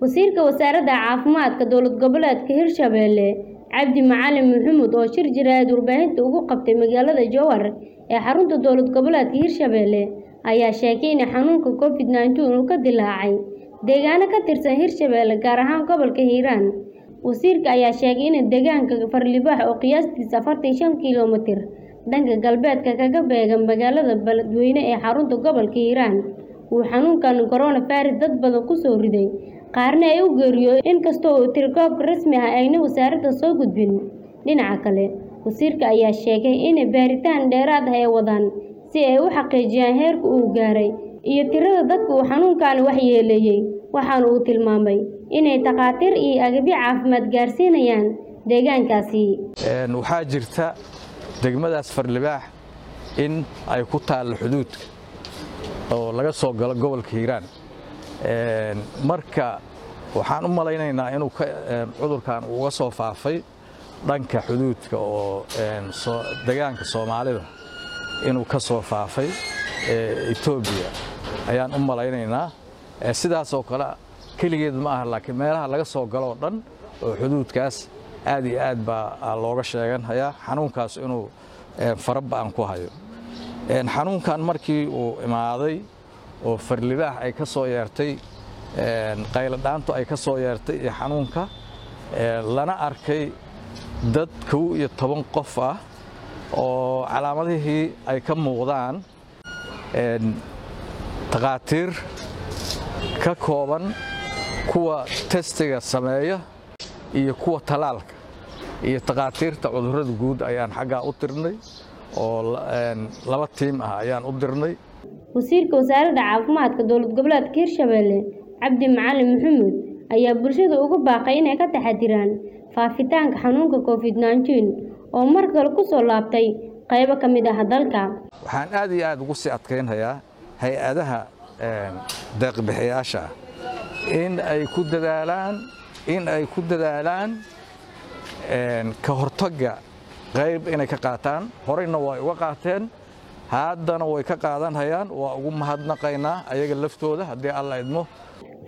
Wasiirka Wasaaradda Caafimaadka Dowlad Goboleedka Hirshabelle Cabdi Macalin Maxamuud oo shir jireed warbaahinta ugu qabtay magaalada Jowhar ee xarunta dowlad goboleedka Hirshabelle ayaa sheegay in xanuunka Covid-19 uu ka dillaacay deegaano ka tirsan Hirshabelle gaar ahaan gobolka Hiiraan. Wasiirka ayaa sheegay in deegaanka Farlibaax oo qiyaastii afartan shan kiiloomitir dhanka galbeedka kaga beegan magaalada Beledweyne ee xarunta gobolka Hiiraan uu xanuunkan coronavirus dad badan ku soo riday, qaarna ay u geeriyoodeen inkasta oo tirakoobka rasmiga ah aanay wasaaradda soo gudbin. Dhinaca kale, wasiirka ayaa sheegay in baaritaan dheeraad ah ay wadaan si ay u xaqiijiyaan heerka uu gaaray iyo tirada dadka uu xanuunkani waxyeelleeyay, waxaana uu tilmaamay inay takhaatiir iyo agabyo caafimaad gaarsiinayaan deegaankaasi. Waxaa jirta degmadaas Farlibaax in ay ku taallo xuduudka oo laga soo galo gobolka Hiiraan. Marka waxaan u malaynaynaa inuu cudurkan uga soo faafay dhanka xuduudka oo deegaanka Soomaalida inuu ka soo faafay Etoobiya ayaan u malaynaynaa. Sidaas oo kale keligeed ma aha laakiin meelaha laga soo galo oo dhan oo xuduudkaas aad iyo aad baa looga sheeganhayaa xanuunkaas inuu fara ba'an ku hayo. Xanuunkan markii uu imaaday oo Farlibaax ay ka soo yeertay qayladhaantu ay ka soo yeertay iyo xanuunka. Lana arkay dad kow iyo toban qof ah oo calaamadihii ay ka muuqdaan. Takhaatiir ka kooban kuwa testiga sameeya iyo kuwa talaalka. Iyo takhaatiirta cudurrada guud ayaan xaggaa u dirnay oo laba tiim ah ayaan u dirnay. Wasiirka Wasaaradda Caafimaadka Dowlad Goboleedka Hirshabelle Cabdi Macalin Maxamuud ayaa bulshada ugu baaqay inay ka taxadiraan faafitaanka xanuunka Covid-19 oo mar kale ku soo laabtay qaybo ka mid ah dalka. Waxaan aad iyo aad ugu sii adkaynhayaa hay'adaha deeq-bixiyaasha in ay ku dadaalaan in ay ku dadaalaan ka hortagga qayb inay ka qaataan. Horeyna way uga qaateen haddana way ka qaadanhayaan waa ugu mahadnaqaynaa ayaga laftooda haddii alla idmo